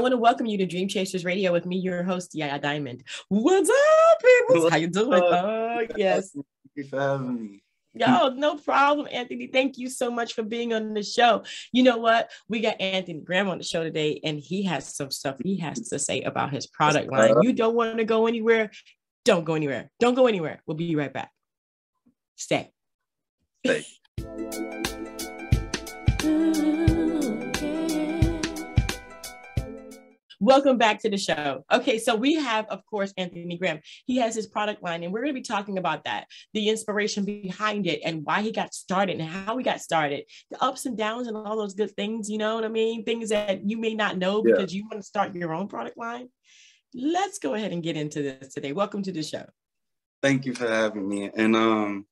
want to welcome you to Dream Chasers Radio with me, your host, Yaya Diamond. What's up, people? How you doing? Oh, yes. Thank you for having me. Yo, no problem, Anthony. Thank you so much for being on the show. You know what? We got Anthony Graham on the show today, and he has some stuff he has to say about his product line. You don't want to go anywhere. Don't go anywhere. Don't go anywhere. We'll be right back. Stay. Stay. Welcome back to the show. Okay, so we have, of course, Anthony Graham. He has his product line, and we're going to be talking about that the inspiration behind it, and why he got started, and how he got started, the ups and downs, and all those good things. You know what I mean? Things that you may not know because yeah. you want to start your own product line. Let's go ahead and get into this today. Welcome to the show. Thank you for having me. And um,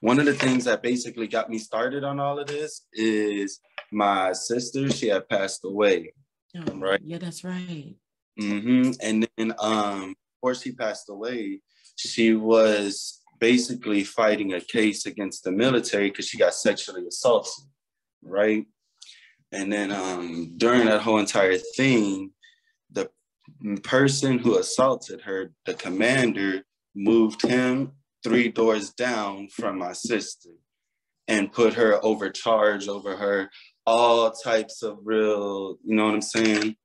one of the things that basically got me started on all of this is my sister. She had passed away Oh, right. Yeah, that's right. Mm-hmm. And then, um, before she passed away, she was basically fighting a case against the military because she got sexually assaulted, right? And then um, during that whole entire thing, the person who assaulted her, the commander, moved him three doors down from my sister and put her over charge over her all types of real, you know what I'm saying?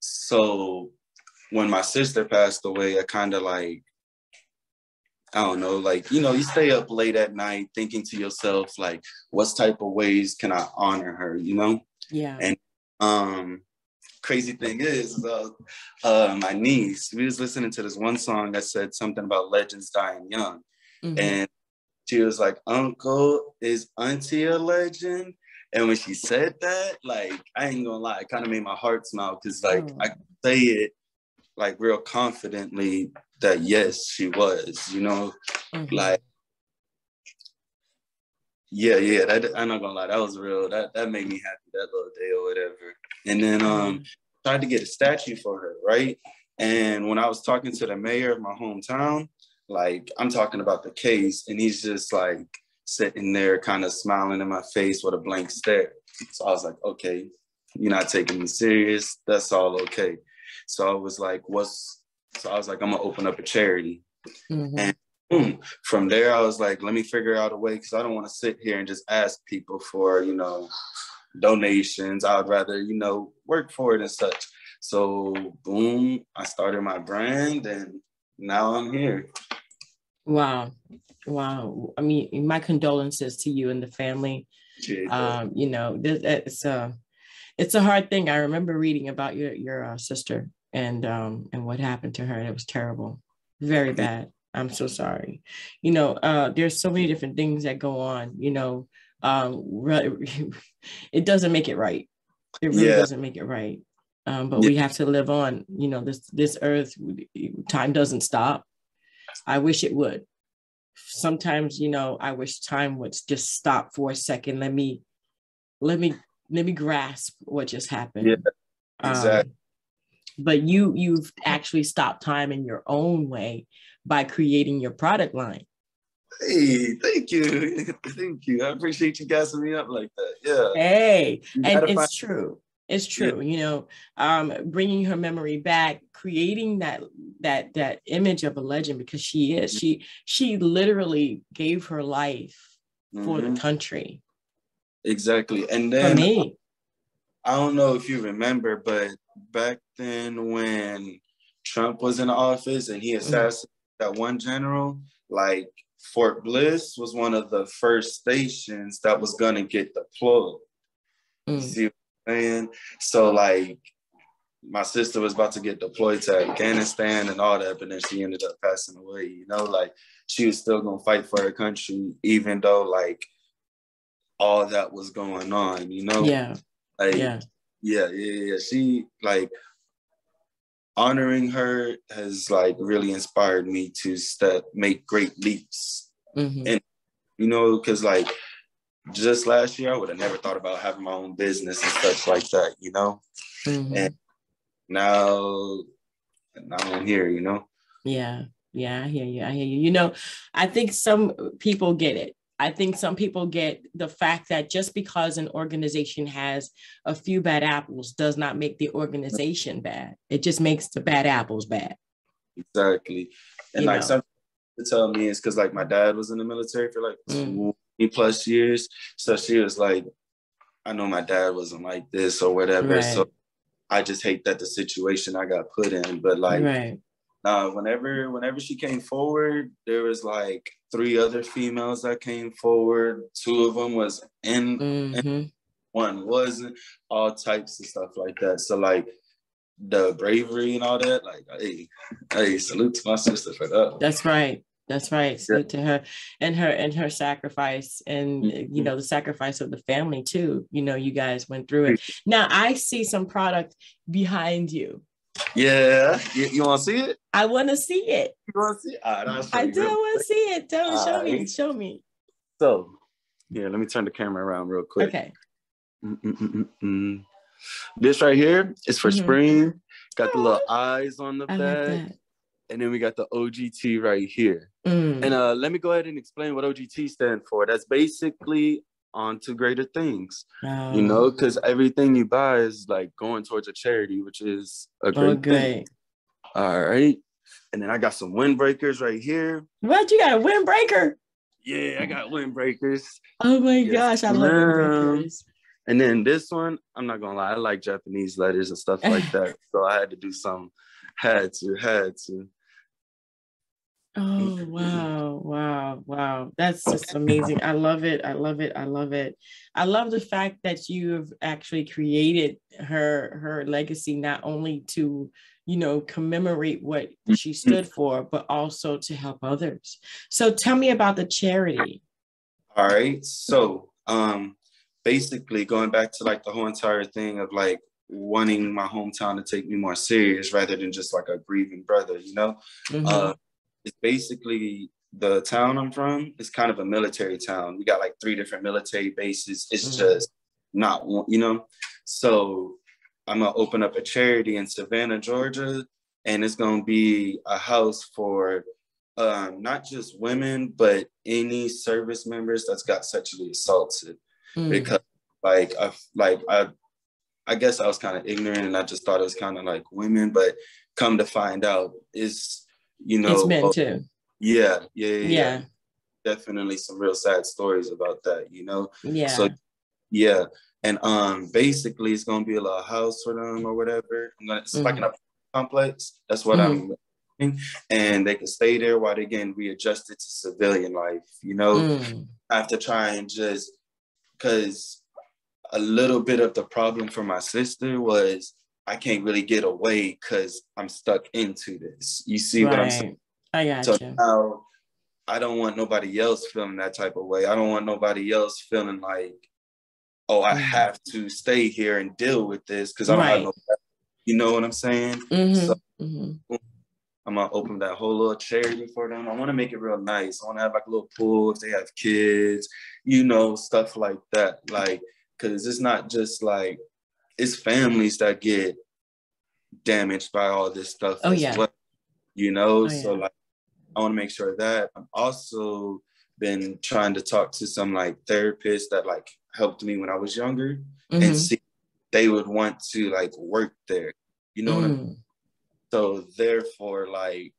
So when my sister passed away, I kind of like, I don't know, like, you know, you stay up late at night thinking to yourself, like, what type of ways can I honor her, you know? Yeah. And um crazy thing is, uh, uh, my niece, we was listening to this one song that said something about legends dying young. Mm-hmm. And she was like, Uncle, is Auntie a legend? And when she said that, like, I ain't gonna lie, it kind of made my heart smile because, like, oh. I say it like real confidently that yes, she was, you know, mm-hmm. like, yeah, yeah. That I'm not gonna lie, that was real. That that made me happy that little day or whatever. And then um, mm-hmm. tried to get a statue for her, right? And when I was talking to the mayor of my hometown, like I'm talking about the case, and he's just like sitting there kind of smiling in my face with a blank stare. So I was like, okay, you're not taking me serious. That's all okay. So I was like, what's, so I was like, I'm gonna open up a charity. Mm-hmm. And boom, from there, I was like, let me figure out a way because I don't want to sit here and just ask people for, you know, donations. I'd rather, you know, work for it and such. So boom, I started my brand and now I'm here. Wow. Wow. I mean, my condolences to you and the family. Um, you know, it's a it's a hard thing. I remember reading about your your uh, sister and um and what happened to her. It was terrible, very bad. I'm so sorry. You know, uh, there's so many different things that go on. You know, um, it doesn't make it right. It really yeah. doesn't make it right. Um, but yeah. we have to live on. You know, this this earth, time doesn't stop. I wish it would. Sometimes you know i wish time would just stop for a second. Let me let me let me grasp what just happened. Yeah exactly. um, but you you've actually stopped time in your own way by creating your product line. Hey thank you. Thank you. I appreciate you gassing me up like that. Yeah. Hey and it's find- true it's true, yeah. you know, um, bringing her memory back, creating that that that image of a legend because she is. She she literally gave her life mm-hmm. for the mm-hmm. country. Exactly, and then for me, I don't know if you remember, but back then when Trump was in office and he mm. assassinated mm-hmm. that one general, like Fort Bliss was one of the first stations that was gonna get deployed. Mm. See saying? So like my sister was about to get deployed to Afghanistan and all that, but then she ended up passing away, you know, like she was still gonna fight for her country, even though like all that was going on, you know? Yeah. Like yeah, yeah, yeah, yeah. She like honoring her has like really inspired me to step make great leaps. Mm-hmm. And you know, because like just last year, I would have never thought about having my own business and such like that, you know? Mm-hmm. And now, now I'm here, you know? Yeah. Yeah, I hear you. I hear you. You know, I think some people get it. I think some people get the fact that just because an organization has a few bad apples does not make the organization bad. It just makes the bad apples bad. Exactly. And you like know. some to tell me is because like my dad was in the military for like mm. 20 plus years. So she was like, I know my dad wasn't like this or whatever. Right. So I just hate that the situation I got put in. But like right. uh, whenever whenever she came forward, there was like three other females that came forward. Two of them was in, mm-hmm. in one wasn't, all types of stuff like that. So like the bravery and all that, like hey, hey, salute to my sister for that. That's right. That's right. So to her and her and her sacrifice and mm-hmm. you know the sacrifice of the family too. You know, you guys went through it. Now I see some product behind you. Yeah. You, you want to see it? I want to see it. You want to see it? Right, I do want to see it. Tell me, show right. me, show me. So, yeah, let me turn the camera around real quick. Okay. Mm-mm-mm-mm. This right here is for mm-hmm. spring. Got the little eyes on the I back. Like and then we got the OGT right here. Mm. And uh, let me go ahead and explain what OGT stand for. That's basically on to greater things. Oh. You know, because everything you buy is like going towards a charity, which is a great, oh, great. thing. All right. And then I got some windbreakers right here. What you got a windbreaker? Yeah, I got windbreakers. Oh my yes, gosh, I love windbreakers. And then this one, I'm not gonna lie, I like Japanese letters and stuff like that. so I had to do some, had to, had to. Oh wow, wow, wow. That's just amazing. I love it. I love it. I love it. I love the fact that you've actually created her her legacy not only to, you know, commemorate what she mm-hmm. stood for, but also to help others. So tell me about the charity. All right. So um basically going back to like the whole entire thing of like wanting my hometown to take me more serious rather than just like a grieving brother, you know? Mm-hmm. Uh, it's basically the town I'm from is kind of a military town. We got like three different military bases. It's mm-hmm. just not one, you know. So I'm gonna open up a charity in Savannah, Georgia, and it's gonna be a house for um, not just women, but any service members that's got sexually assaulted. Mm. Because like I like I I guess I was kind of ignorant and I just thought it was kind of like women, but come to find out is you know, it's men too. Yeah, yeah, yeah, yeah. Definitely some real sad stories about that, you know. Yeah. So yeah. And um basically it's gonna be a little house for them or whatever. I'm gonna it's mm-hmm. like an complex. That's what mm-hmm. I'm and they can stay there while they're getting readjusted to civilian life, you know. Mm. I have to try and just because a little bit of the problem for my sister was I can't really get away because I'm stuck into this. You see right. what I'm saying? I got so you. Now, I don't want nobody else feeling that type of way. I don't want nobody else feeling like, oh, I mm-hmm. have to stay here and deal with this because I don't right. have no. You know what I'm saying? Mm-hmm. So mm-hmm. I'm gonna open that whole little charity for them. I want to make it real nice. I want to have like a little pool if they have kids, you know, stuff like that. Like, cause it's not just like it's families that get damaged by all this stuff. Oh yeah. Well, you know, oh, yeah. so like I want to make sure that I'm also been trying to talk to some like therapists that like helped me when I was younger mm-hmm. and see they would want to like work there. You know mm. what I mean? So therefore, like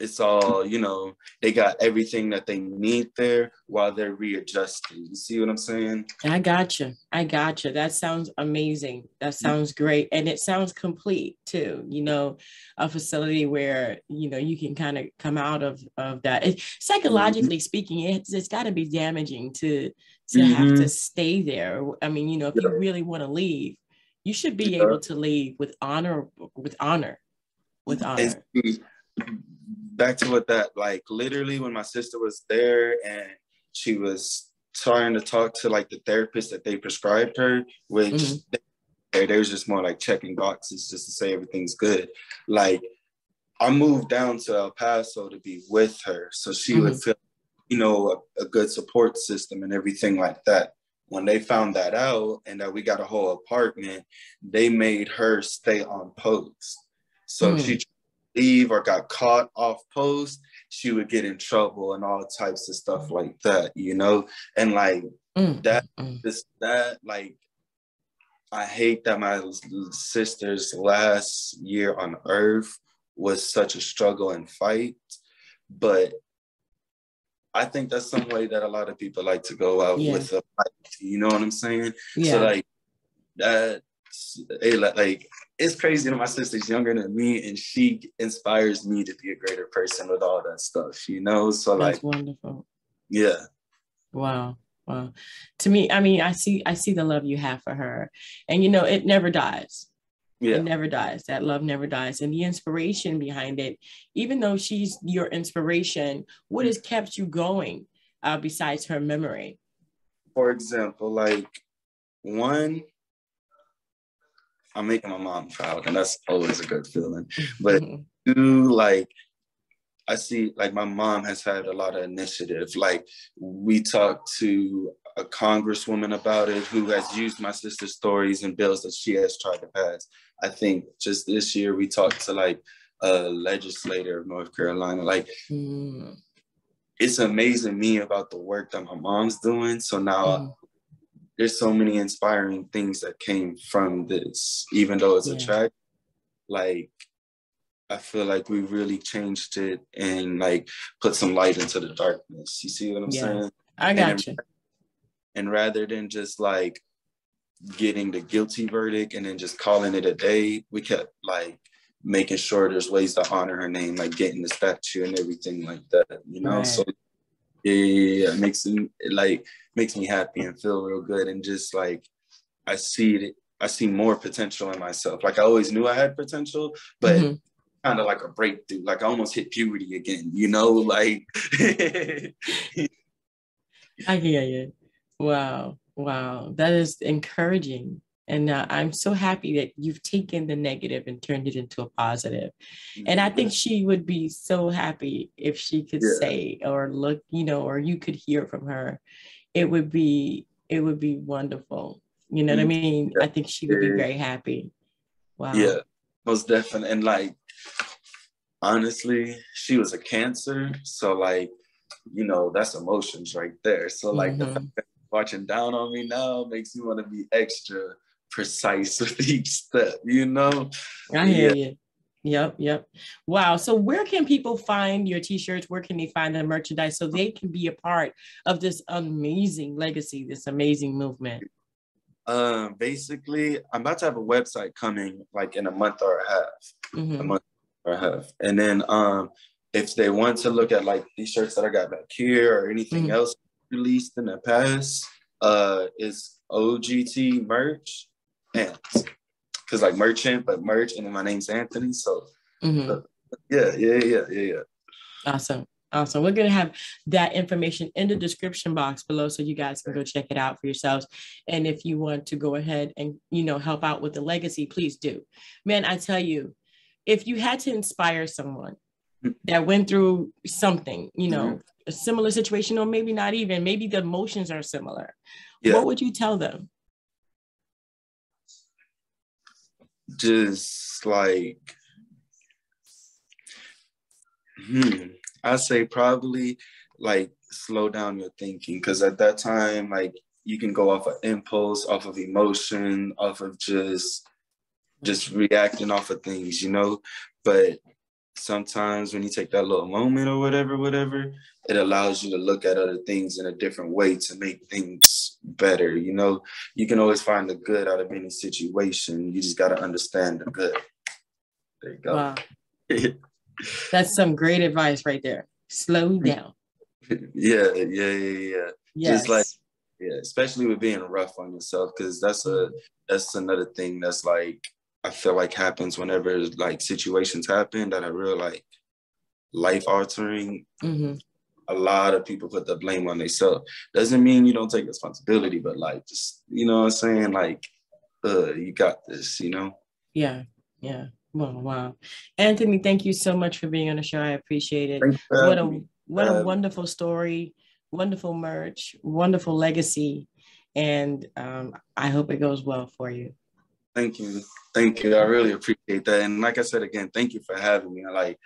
it's all you know they got everything that they need there while they're readjusting. You see what i'm saying? I got you i got you that sounds amazing. That sounds great. And it sounds complete too you know a facility where you know you can kind of come out of of that. It, psychologically mm-hmm. speaking it's, it's got to be damaging to to mm-hmm. have to stay there. I mean you know if yeah. you really want to leave you should be yeah. able to leave with honor with honor with honor back to what that like literally when my sister was there and she was trying to talk to like the therapist that they prescribed her, which mm-hmm. they, they was just more like checking boxes just to say everything's good. Like I moved down to El Paso to be with her, so she mm-hmm. would feel, you know, a, a, good support system and everything like that. When they found that out and that we got a whole apartment, they made her stay on post. So mm-hmm. she leave or got caught off post, she would get in trouble and all types of stuff like that, you know? And like mm, that, mm. this, that, like, I hate that my sister's last year on earth was such a struggle and fight, but I think that's some way that a lot of people like to go out yeah. with a fight. You know what I'm saying? Yeah. So like that, like it's crazy that my sister's younger than me, and she inspires me to be a greater person with all that stuff. You know, so that's like wonderful. Yeah. Wow. Wow. To me, I mean, I see, I see the love you have for her, and you know, it never dies. Yeah. It never dies. That love never dies. And the inspiration behind it, even though she's your inspiration, what has kept you going uh, besides her memory? For example, like one, I'm making my mom proud, and that's always a good feeling. But two, like I see like my mom has had a lot of initiative. Like we talked to a congresswoman about it who has used my sister's stories and bills that she has tried to pass. I think just this year we talked to like a legislator of North Carolina. Like mm. it's amazing me about the work that my mom's doing. So now mm. There's so many inspiring things that came from this, even though it's yeah. a track. Like I feel like we really changed it and like put some light into the darkness. You see what I'm yeah. saying? I got and, you. And rather than just like getting the guilty verdict and then just calling it a day, we kept like making sure there's ways to honor her name, like getting the statue and everything like that, you know? Right. So yeah, yeah, it makes it like makes me happy and feel real good and just like I see it I see more potential in myself. Like I always knew I had potential, but mm-hmm. kind of like a breakthrough. Like I almost hit puberty again, you know, like I hear you. Wow. Wow, that is encouraging. And uh, I'm so happy that you've taken the negative and turned it into a positive. And I think she would be so happy if she could yeah. say or look, you know, or you could hear from her. It would be, it would be wonderful. You know what I mm-hmm. mean? Yeah. I think she would be very happy. Wow. Yeah, most definitely. And like, honestly, she was a cancer. So like, you know, that's emotions right there. So like mm-hmm. the fact that watching down on me now makes me want to be extra precise with each step, you know? I hear yeah. you. Yep, yep. Wow. So where can people find your t-shirts? Where can they find the merchandise so they can be a part of this amazing legacy, this amazing movement? Um, basically, I'm about to have a website coming like in a month or a half. Mm-hmm. A month or a half. And then um if they want to look at like these shirts that I got back here or anything mm-hmm. else, released in the past uh is OGT merch and because like merchant, but merch, and then my name's Anthony. So mm-hmm. uh, yeah, yeah, yeah, yeah, yeah. Awesome. Awesome. We're going to have that information in the description box below so you guys can go check it out for yourselves. And if you want to go ahead and, you know, help out with the legacy, please do. Man, I tell you, if you had to inspire someone mm-hmm. that went through something, you know, mm-hmm a similar situation, or maybe not even, maybe the emotions are similar. Yeah. What would you tell them? Just like, hmm, I say probably like slow down your thinking because at that time, like you can go off of impulse, off of emotion, off of just just reacting off of things, you know. But sometimes when you take that little moment or whatever, whatever, it allows you to look at other things in a different way to make things better. You know, you can always find the good out of any situation. You just got to understand the good. There you go. Wow. That's some great advice right there. Slow down. yeah, yeah, yeah, yeah. Yes. Just like yeah, especially with being rough on yourself, because that's a that's another thing that's like I feel like happens whenever like situations happen that are real like life altering. Mm-hmm. A lot of people put the blame on themselves. Doesn't mean you don't take responsibility, but like just you know what I'm saying, like uh you got this, you know? Yeah, yeah. Wow, wow. Anthony, thank you so much for being on the show. I appreciate it. What a me. what a wonderful story, wonderful merch, wonderful legacy. And um, I hope it goes well for you. Thank you. Thank you. I really appreciate that. And like I said again, thank you for having me. I like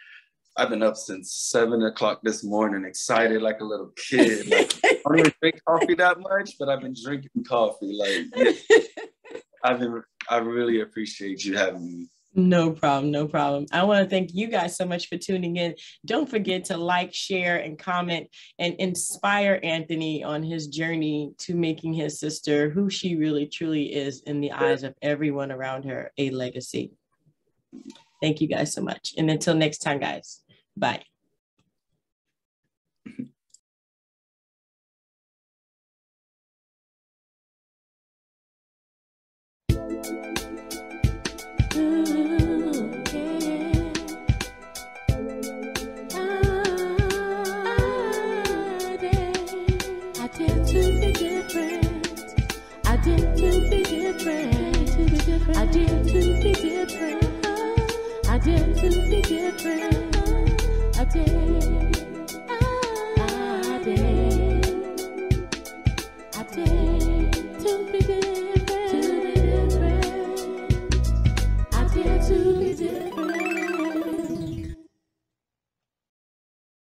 I've been up since seven o'clock this morning, excited like a little kid. Like, I don't even drink coffee that much, but I've been drinking coffee. Like I've been, I really appreciate you having me. No problem, no problem. I want to thank you guys so much for tuning in. Don't forget to like, share, and comment and inspire Anthony on his journey to making his sister who she really truly is in the eyes of everyone around her a legacy. Thank you guys so much. And until next time, guys, bye. Different.